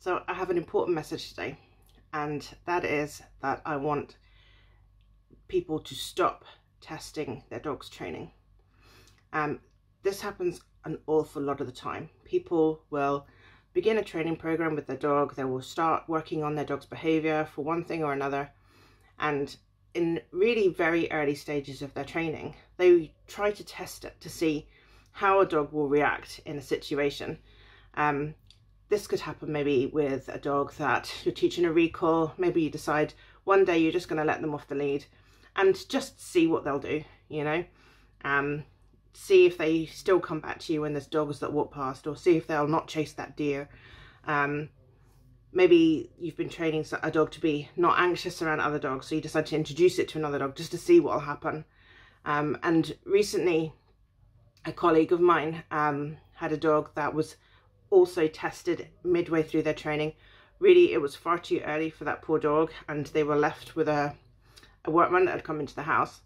So I have an important message today, and that is that I want people to stop testing their dog's training. Um, this happens an awful lot of the time. People will begin a training program with their dog, they will start working on their dog's behavior for one thing or another, and in really very early stages of their training, they try to test it to see how a dog will react in a situation. Um, this could happen maybe with a dog that you're teaching a recall. Maybe you decide one day you're just going to let them off the lead and just see what they'll do, you know. Um, see if they still come back to you when there's dogs that walk past or see if they'll not chase that deer. Um, maybe you've been training a dog to be not anxious around other dogs so you decide to introduce it to another dog just to see what will happen. Um, and recently a colleague of mine um, had a dog that was also tested midway through their training. Really, it was far too early for that poor dog, and they were left with a, a workman that had come into the house.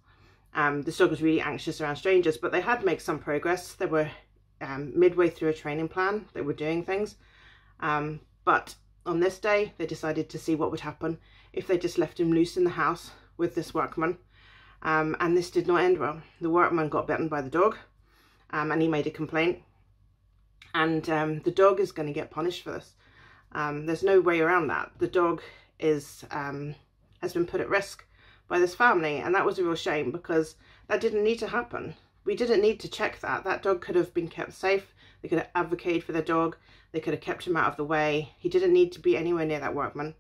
Um, this dog was really anxious around strangers, but they had made some progress. They were um, midway through a training plan, they were doing things. Um, but on this day, they decided to see what would happen if they just left him loose in the house with this workman. Um, and this did not end well. The workman got bitten by the dog um, and he made a complaint and um, the dog is going to get punished for this. Um, there's no way around that. The dog is um, has been put at risk by this family, and that was a real shame because that didn't need to happen. We didn't need to check that. That dog could have been kept safe. They could have advocated for their dog. They could have kept him out of the way. He didn't need to be anywhere near that workman.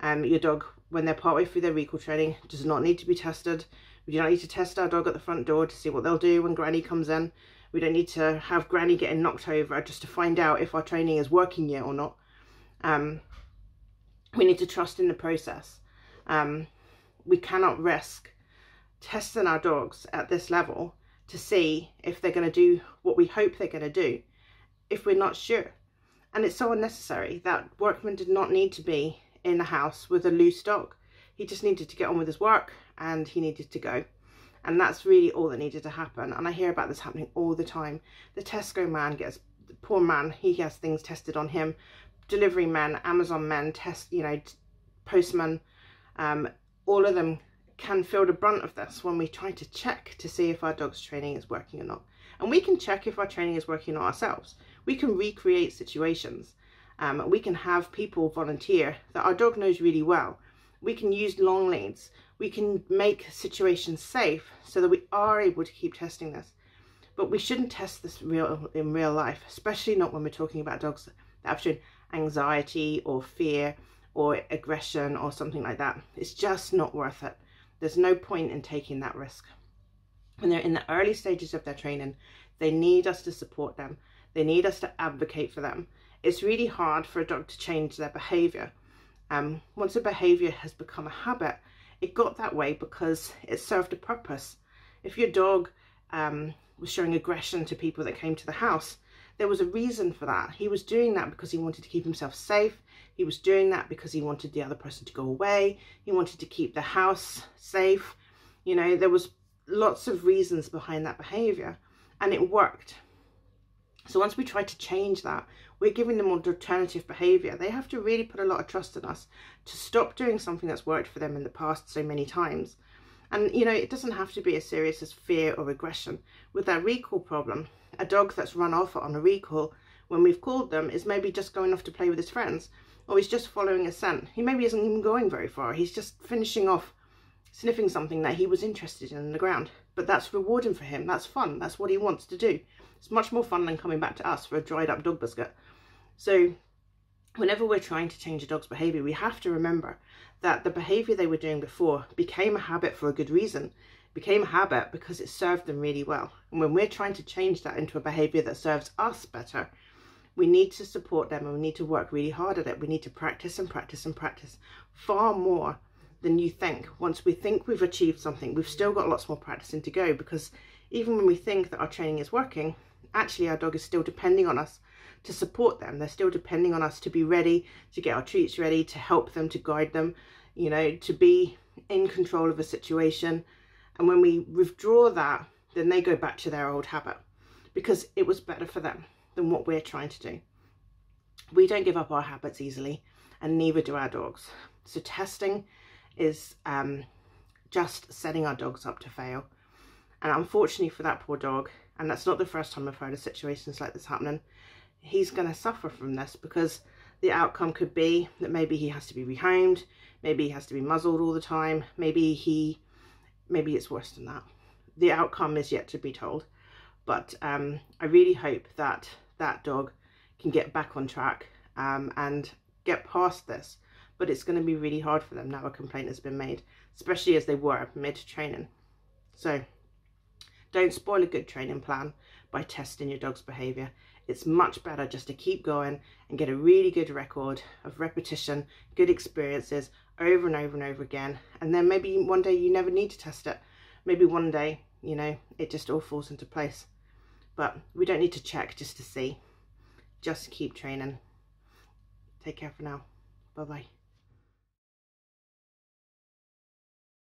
Um, your dog, when they're partway through their recall training, does not need to be tested. We do not need to test our dog at the front door to see what they'll do when Granny comes in. We don't need to have Granny getting knocked over just to find out if our training is working yet or not. Um, we need to trust in the process. Um, we cannot risk testing our dogs at this level to see if they're going to do what we hope they're going to do if we're not sure. And it's so unnecessary. That workman did not need to be in the house with a loose dog. He just needed to get on with his work and he needed to go. And that's really all that needed to happen. And I hear about this happening all the time. The Tesco man gets, the poor man, he has things tested on him. Delivery men, Amazon men, test, you know, postmen, um, all of them can feel the brunt of this when we try to check to see if our dog's training is working or not. And we can check if our training is working or ourselves. We can recreate situations. Um, we can have people volunteer that our dog knows really well. We can use long leads we can make situations safe so that we are able to keep testing this. But we shouldn't test this real in real life, especially not when we're talking about dogs that have shown anxiety or fear or aggression or something like that. It's just not worth it. There's no point in taking that risk. When they're in the early stages of their training, they need us to support them. They need us to advocate for them. It's really hard for a dog to change their behavior. Um, once a behavior has become a habit, it got that way because it served a purpose. If your dog um, was showing aggression to people that came to the house, there was a reason for that. He was doing that because he wanted to keep himself safe. He was doing that because he wanted the other person to go away. He wanted to keep the house safe. You know, there was lots of reasons behind that behavior and it worked. So once we try to change that, we're giving them alternative behavior. They have to really put a lot of trust in us to stop doing something that's worked for them in the past so many times. And, you know, it doesn't have to be as serious as fear or aggression. With that recall problem, a dog that's run off on a recall when we've called them is maybe just going off to play with his friends or he's just following a scent. He maybe isn't even going very far. He's just finishing off sniffing something that he was interested in in the ground. But that's rewarding for him. That's fun. That's what he wants to do. It's much more fun than coming back to us for a dried up dog biscuit. So whenever we're trying to change a dog's behavior, we have to remember that the behavior they were doing before became a habit for a good reason, became a habit because it served them really well. And when we're trying to change that into a behavior that serves us better, we need to support them and we need to work really hard at it. We need to practice and practice and practice far more than you think. Once we think we've achieved something, we've still got lots more practicing to go because even when we think that our training is working, actually our dog is still depending on us to support them. They're still depending on us to be ready, to get our treats ready, to help them, to guide them, you know, to be in control of a situation. And when we withdraw that, then they go back to their old habit because it was better for them than what we're trying to do. we don't give up our habits easily and neither do our dogs. So testing is um, just setting our dogs up to fail. And unfortunately for that poor dog, and that's not the first time I've heard of situations like this happening, he's going to suffer from this because the outcome could be that maybe he has to be rehomed, maybe he has to be muzzled all the time, maybe he, maybe it's worse than that. The outcome is yet to be told, but um, I really hope that that dog can get back on track um, and get past this. But it's going to be really hard for them now a complaint has been made, especially as they were mid-training. So don't spoil a good training plan by testing your dog's behaviour. It's much better just to keep going and get a really good record of repetition, good experiences over and over and over again. And then maybe one day you never need to test it. Maybe one day, you know, it just all falls into place. But we don't need to check just to see. Just keep training. Take care for now. Bye-bye.